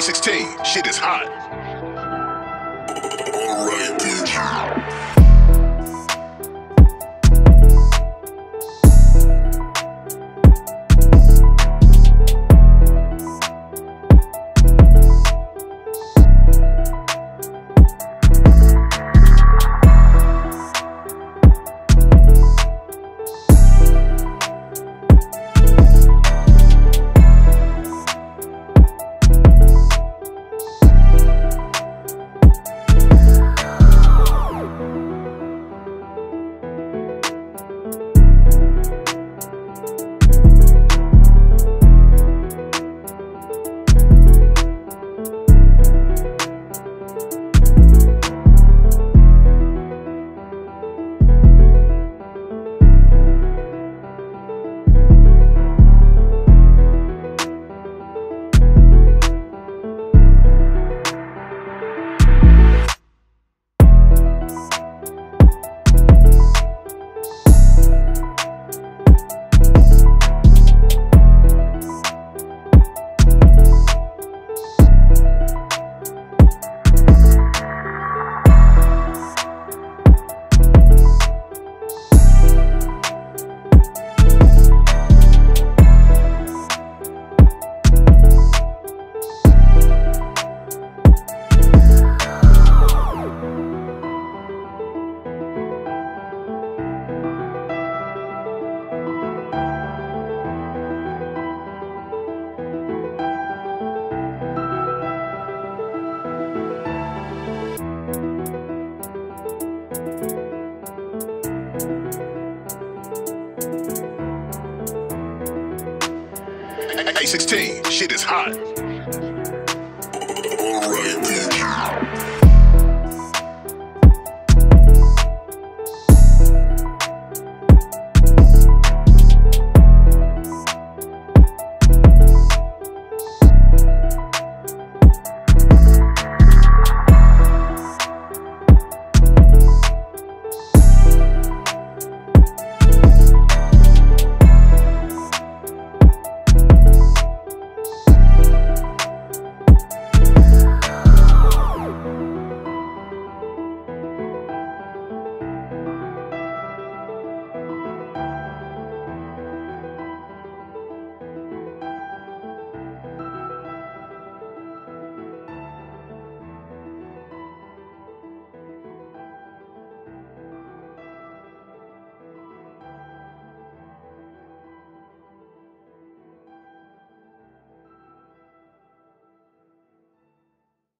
A16, shit is hot. All right, bitch. 16, shit is hot. All right, then.